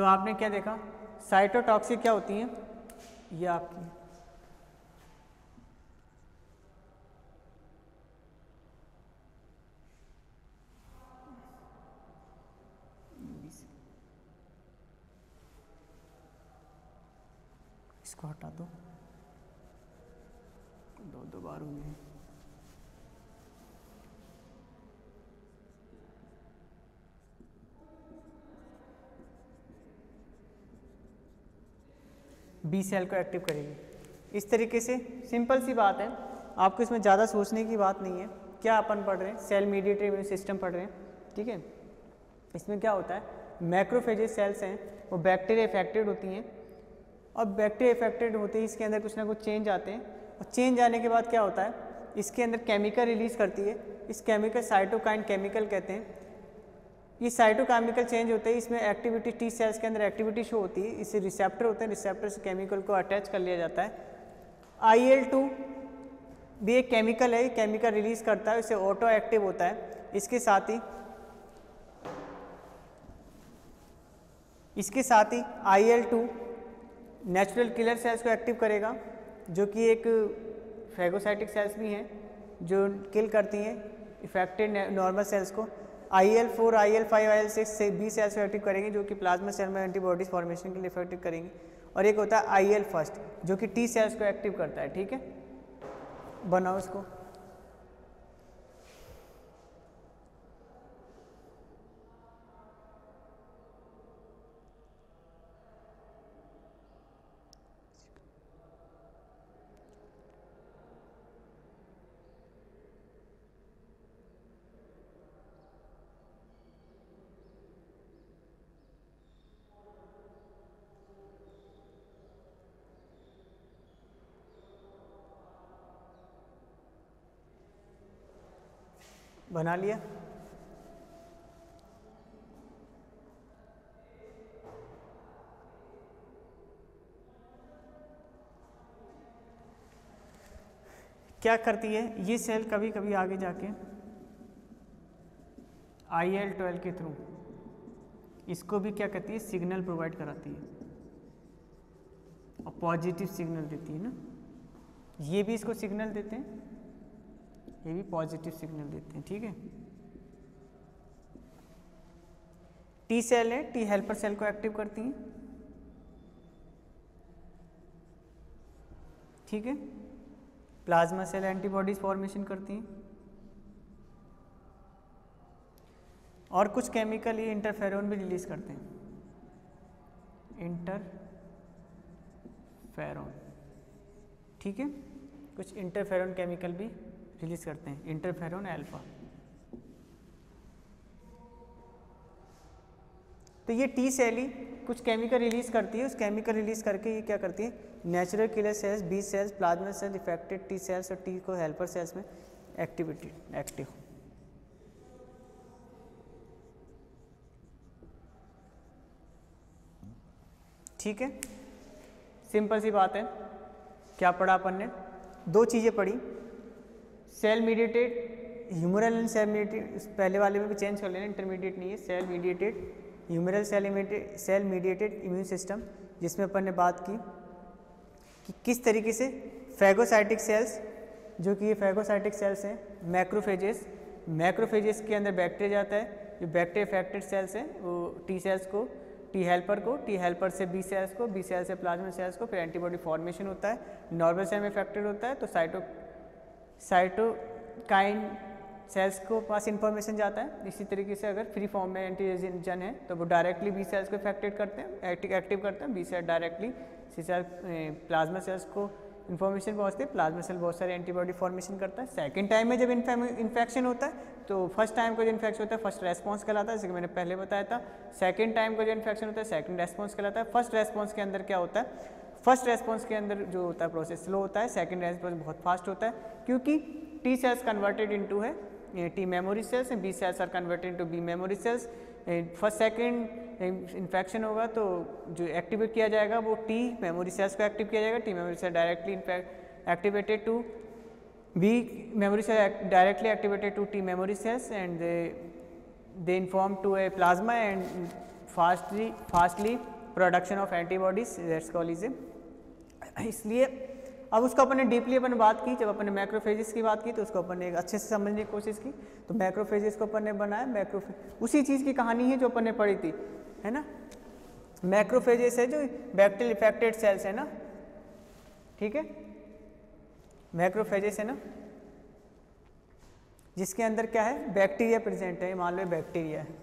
तो आपने क्या देखा? साइटोटॉक्सिक क्या होती हैं? ये आपकी। इसको हटा दो। दो दो बार हुए बी सेल को एक्टिव करेगी। इस तरीके से सिंपल सी बात है। आपको इसमें ज़्यादा सोचने की बात नहीं है। क्या अपन पढ़ रहे हैं? सेल मीडिएटेड इम्यून सिस्टम पढ़ रहे हैं। ठीक है? इसमें क्या होता है? मैक्रोफेजेस सेल्स हैं, वो बैक्टीरिया इफेक्टेड होती हैं। और बैक्टीरिया इफेक्टेड होते ही इसके अंदर कुछ ना कुछ चेंज आते हैं। और चेंज आने के बाद क्या होता है? इसके अंदर केमिकल रिलीज़ करती है। इस केमिकल साइटोकाइन केमिकल कहते हैं। ये साइटोकेमिकल चेंज होते हैं, इसमें एक्टिविटी टी सेल्स के अंदर एक्टिविटी शो होती है, इससे रिसेप्टर होते हैं रिसेप्टर से केमिकल को अटैच कर लिया जाता है। आई भी एक केमिकल है केमिकल रिलीज़ करता है, इसे ऑटो एक्टिव होता है। इसके साथ ही, इसके साथ ही आई नेचुरल किलर सेल्स को एक्टिव करेगा, जो कि एक फेगोसाइटिक सेल्स भी हैं, जो किल करती हैं इफेक्टेड नॉर्मल सेल्स को। I L four I L five I L six से बी सेल्स को एक्टिव करेंगे, जो कि प्लाज्मा सेल में एंटीबॉडीज फॉर्मेशन के लिए इफ़ेक्टिव करेंगे। और एक होता है आई एल फ़र्स्ट जो कि टी सेल्स को एक्टिव करता है, ठीक है? बनाओ इसको। बना लिया? क्या करती है? ये सेल कभी कभी आगे जाके आई एल ट्वेल्व के थ्रू इसको भी क्या कहती है? सिग्नल प्रोवाइड कराती है। और पॉजिटिव सिग्नल देती है ना? ये भी इसको सिग्नल देते हैं। ये भी पॉजिटिव सिग्नल देते हैं, ठीक है? टी सेल है टी हेल्पर सेल को एक्टिव करती हैं। ठीक है? प्लाज्मा सेल एंटीबॉडीज फॉर्मेशन करती हैं। और कुछ केमिकल ये इंटरफेरोन भी रिलीज़ करते हैं। इंटरफेरोन ठीक है? कुछ इंटरफेरोन केमिकल भी रिलीज़ करते हैं इंटरफेरोन अल्फ़ा तो ये टी सेल कुछ केमिकल रिलीज़ करती है, उस केमिकल रिलीज़ करके ये क्या करती है? Natural killer cells B cells plasma cells affected T cells और टी को हेल्पर सेल्स में एक्टिविटी एक्टिव ठीक है? सिंपल सी बात है। क्या पढ़ा अपन ने? दो चीज़ें पढ़ी। Cell mediated humoral and cell mediated पहले वाले में भी चेंज कर लेना इंटरमीडिएट नहीं है cell mediated humoral cell cell mediated immune system जिसमें अपन ने बात की कि किस तरीके से फैगोसाइटिक सेल्स जो कि ये फैगोसाइटिक सेल्स हैं मैक्रोफेजेस मैक्रोफेजेस के अंदर बैक्टीरिया जाता है, जो बैक्टीरिया इफेक्टेड सेल्स हैं, वो टी सेल्स को टी हेल्पर को टी हेल्पर से बी सेल्स को बी सेल्स से प्लाज्मा सेल्स को, फिर एंटीबॉडी फॉर्मेशन होता है नॉर्मल सेल में इफेक्टेड होता है तो साइटो साइटोकाइन सेल्स को पास इंफॉर्मेशन जाता है। इसी तरीके से अगर फ्री फॉर्म में एंटीजन है तो वो डायरेक्टली बी सेल्स को इफेक्टेड करते हैं एक्टिव एक्टिव करते हैं। B cell directly C cell plasma cells को इन्फॉर्मेशन पहुँचती है। प्लाज्मा सेल बहुत सारे एंटीबॉडी फॉर्मेशन करता है। सेकेंड टाइम में जब इन्फेक्शन होता है तो फ़र्स्ट टाइम का जो इन्फेक्शन होता है फ़र्स्ट रेस्पॉन्स कहलाता है। जैसे कि मैंने पहले बताया था सेकेंड टाइम का जो इन्फेक्शन होता है सेकेंड रेस्पॉन्स कहलाता है। फ़र्स्ट रेस्पॉन्स के अंदर क्या होता है? फ़र्स्ट रेस्पॉन्स के अंदर जो होता है प्रोसेस स्लो होता है। सेकेंड रेस्पॉन्स बहुत फास्ट होता है। क्योंकि टी सेल्स कन्वर्टेड इनटू है T memory cells and B cells are converted into B memory cells first second infection होगा तो जो एक्टिवेट किया जाएगा वो टी मेमोरी सेल्स को एक्टिव किया जाएगा। T memory cell directly activated to B memory cell directly activated to T memory cells and inform to a plasma and fastly fastly production of antibodies, that's called is इसलिए अब उसको अपन deeply अपन बात की, जब अपन macrophages की बात की तो उसको अपन ने अच्छे से समझने की कोशिश की। तो मैक्रोफेजिस को अपन ने बनाया मैक्रोफे उसी चीज़ की कहानी है जो अपन ने पढ़ी थी, है ना? मैक्रोफेजिस है जो बैक्टीरियल इफेक्टेड सेल्स है ना? ठीक है? मैक्रोफेजिस है ना? जिसके अंदर क्या है? बैक्टीरिया प्रेजेंट है मान लो बैक्टीरिया है।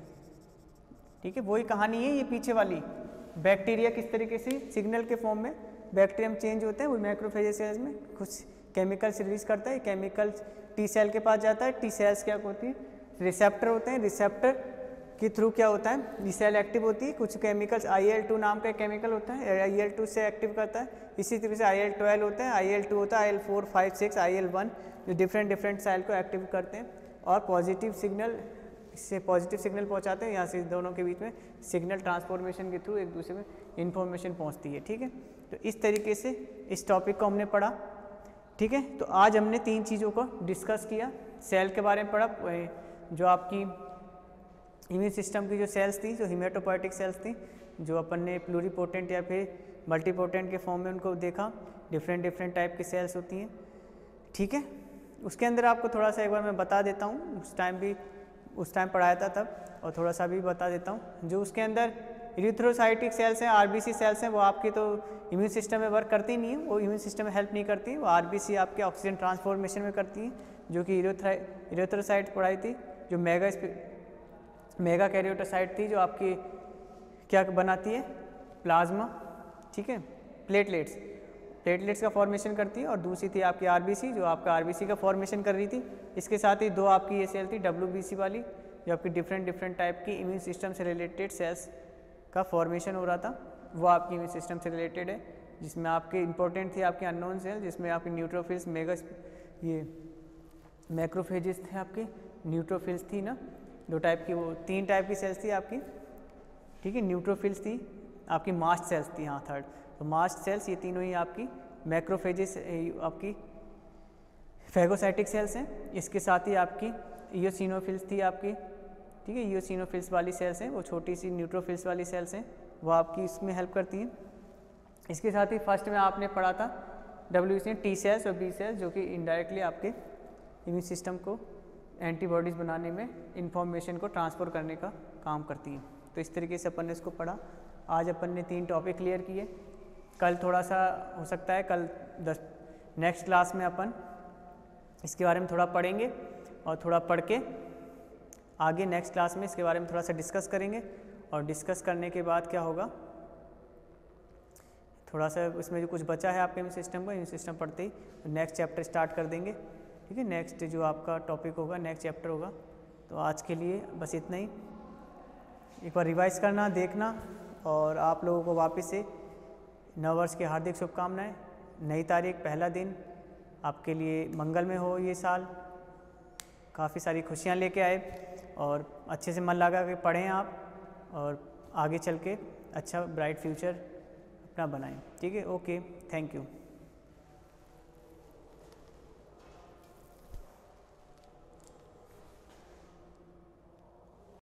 ठीक है? वही कहानी है, ये पीछे वाली। बैक्टीरिया किस तरीके से? सिग्नल के फॉर्म में। बैक्टीरियम चेंज होते हैं, वो सेल्स में कुछ केमिकल्स रिलीज़ करता है केमिकल टी सेल के पास जाता है। टी सेल्स क्या होती है? रिसेप्टर होते हैं। रिसेप्टर के थ्रू क्या होता है? ये सेल एक्टिव होती है। कुछ केमिकल्स आई नाम का केमिकल होता है आई से एक्टिव करता है। इसी तरीके से आई ट्वेल्व होता है। आई होता है I L four five six I L one जो डिफरेंट डिफरेंट सेल को एक्टिव करते हैं। और पॉजिटिव सिग्नल इससे पॉजिटिव सिग्नल पहुंचाते हैं। यहाँ से दोनों के बीच में सिग्नल ट्रांसफॉर्मेशन के थ्रू एक दूसरे में इन्फॉर्मेशन पहुँचती है। ठीक है? तो इस तरीके से इस टॉपिक को हमने पढ़ा। ठीक है? तो आज हमने तीन चीज़ों को डिस्कस किया। सेल के बारे में पढ़ा जो आपकी इम्यून सिस्टम की जो सेल्स थी, जो हिमेटोपोइटिक सेल्स थी, जो अपन ने प्लूरीपोटेंट या फिर मल्टीपोटेंट के फॉर्म में उनको देखा। डिफरेंट डिफरेंट टाइप की सेल्स होती हैं। ठीक है? उसके अंदर आपको थोड़ा सा एक बार मैं बता देता हूँ। उस टाइम भी, उस टाइम पढ़ाया था तब, और थोड़ा सा भी बता देता हूँ। जो उसके अंदर इरिथ्रोसाइटिक सेल्स हैं आरबीसी सेल्स हैं, वो आपकी तो इम्यून सिस्टम में वर्क करती नहीं है, वो इम्यून सिस्टम में हेल्प नहीं करती वो आरबीसी आपके ऑक्सीजन ट्रांसफॉर्मेशन में करती हैं, जो कि इरेथ्रोसाइट पढ़ाई थी, जो मेगा मेगा कैरियोटोसाइट थी, जो आपकी क्या बनाती है? प्लाज्मा ठीक है? प्लेटलेट्स प्लेटलेट्स का फॉर्मेशन करती है और दूसरी थी आपकी आरबीसी जो आपका आरबीसी का फॉर्मेशन कर रही थी। इसके साथ ही दो आपकी ये सेल थी डब्ल्यूबीसी वाली, जो आपकी डिफरेंट डिफरेंट टाइप की इम्यून सिस्टम से रिलेटेड सेल्स का फॉर्मेशन हो रहा था, वो आपकी इम्यून सिस्टम से रिलेटेड है, जिसमें आपके इंपॉर्टेंट थी आपकी अननोन सेल जिसमें आपकी न्यूट्रोफिल्स मेगा ये मैक्रोफेजिस थे आपके न्यूट्रोफिल्स थी ना, दो टाइप की वो, तीन टाइप की सेल्स थी आपकी, ठीक है न्यूट्रोफिल्स थी, आपकी मास्ट सेल्स थी हाँ थर्ड तो मास्ट सेल्स ये तीनों ही आपकी मैक्रोफेजिस आपकी फैगोसाइटिक सेल्स हैं, इसके साथ ही आपकी ईओसिनोफिल्स थी आपकी ठीक है यूसिनोफिल्स वाली सेल्स हैं, वो छोटी सी न्यूट्रोफिल्स वाली सेल्स हैं, वो आपकी इसमें हेल्प करती हैं। इसके साथ ही फ़र्स्ट में आपने पढ़ा था डब्ल्यू सी टी सेल्स और बी सेल्स जो कि इनडायरेक्टली आपके इम्यून सिस्टम को एंटीबॉडीज़ बनाने में इंफॉर्मेशन को ट्रांसफ़र करने का काम करती हैं। तो इस तरीके से अपन ने इसको पढ़ा। आज अपन ने तीन टॉपिक क्लियर किए। कल थोड़ा सा हो सकता है, कल दस नेक्स्ट क्लास में अपन इसके बारे में थोड़ा पढ़ेंगे और थोड़ा पढ़ के आगे नेक्स्ट क्लास में इसके बारे में थोड़ा सा डिस्कस करेंगे। और डिस्कस करने के बाद क्या होगा? थोड़ा सा इसमें जो कुछ बचा है आपके सिस्टम का इम्यून सिस्टम पढ़ते ही नेक्स्ट चैप्टर स्टार्ट कर देंगे। ठीक है? नेक्स्ट जो आपका टॉपिक होगा नेक्स्ट चैप्टर होगा। तो आज के लिए बस इतना ही। एक बार रिवाइज करना, देखना और आप लोगों को वापस से नववर्ष की हार्दिक शुभकामनाएँ। नई तारीख, पहला दिन। आपके लिए मंगल में हो ये साल। काफ़ी सारी खुशियाँ लेके आए। और अच्छे से मन लगा के पढ़ें आप और आगे चल के अच्छा ब्राइट फ्यूचर अपना बनाएँ। ठीक है? Okay thank you